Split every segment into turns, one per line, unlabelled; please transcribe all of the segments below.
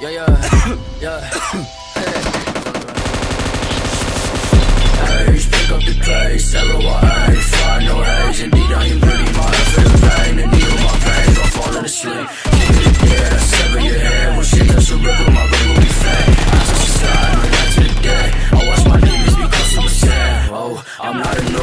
Yeah, yeah, yeah. Hey, pick up the pace, L-O-I-A, fly, no haze Indeed, I am pretty, my in pain The needle, my veins, I'm falling asleep it, yeah, sever your head. When shit touch the river, my brain will be fed I touch the side, right back to the day I watch my demons because it was sad. Oh, I'm not an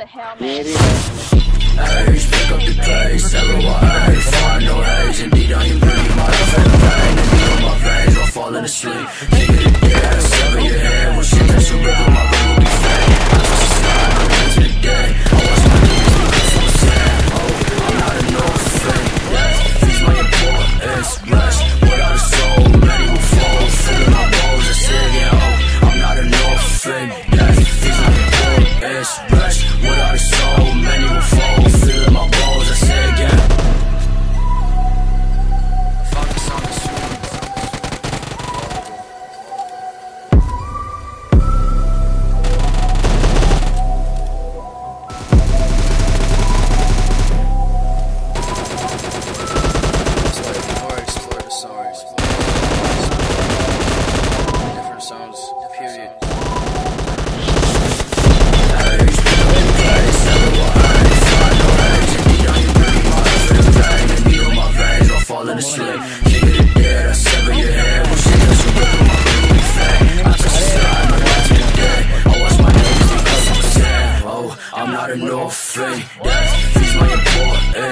the
hell, man?
Pick up the pace, L-O-I-A, find no age Indeed, I am breathing my in pain in my veins, I'm falling asleep. Keep it, sever your head When shit touch the river, my brain will be fed I touch the sky, no end to the day I watch my demons because I'm sad Oh, I'm not an orphan, yeah Feeds my importance, rest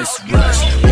My. Rest